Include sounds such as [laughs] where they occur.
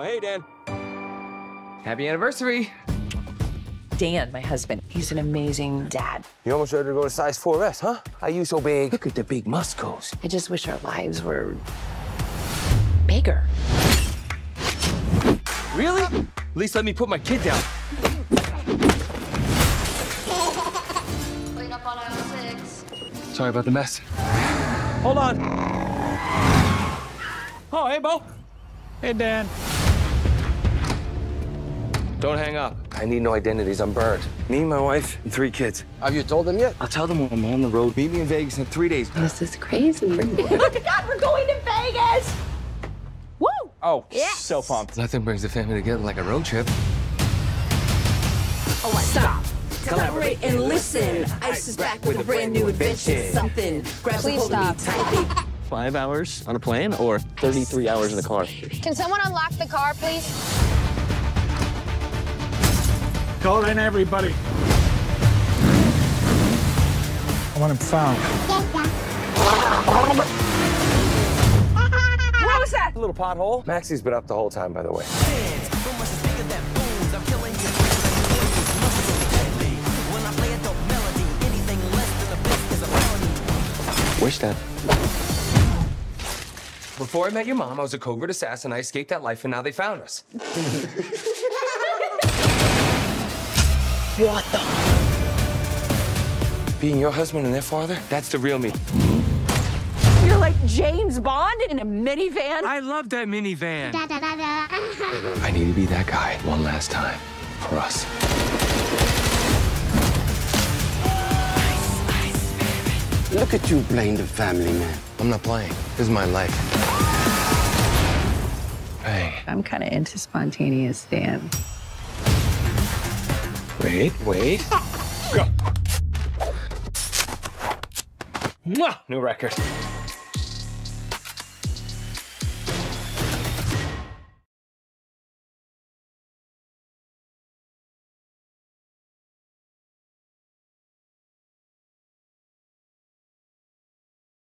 Oh, hey, Dan. Happy anniversary. Dan, my husband, he's an amazing dad. You almost ready to go to size 4S, huh? Are you so big? Look at the big muscles. I just wish our lives were bigger. Really? At least let me put my kid down. Wait up on aisle six. Sorry about the mess. Hold on. Oh, hey, Bo. Hey, Dan. Don't hang up. I need no identities. I'm burned. Me, my wife, and three kids. Have you told them yet? I'll tell them when I'm on the road. Meet me in Vegas in three days. This is crazy. [laughs] Oh my God, we're going to Vegas! Woo! Oh, Yes. so pumped. Nothing brings the family together like a road trip. Oh, stop. Collaborate and listen. Ice is back with a brand new adventure. Something grabs a hold of me tightly. Five hours on a plane or 33 hours in the car? Can someone unlock the car, please? Call in everybody. I want him found. What was that? A little pothole. Maxie's been up the whole time, by the way. Wish that. Before I met your mom, I was a covert assassin. I escaped that life, and now they found us. [laughs] What the? Being your husband and their father? That's the real me. You're like James Bond in a minivan. I love that minivan. [laughs] I need to be that guy one last time for us. Look at you playing the family man. I'm not playing. This is my life. Bang. I'm kind of into spontaneous Dan. Wait, wait. Go. New record.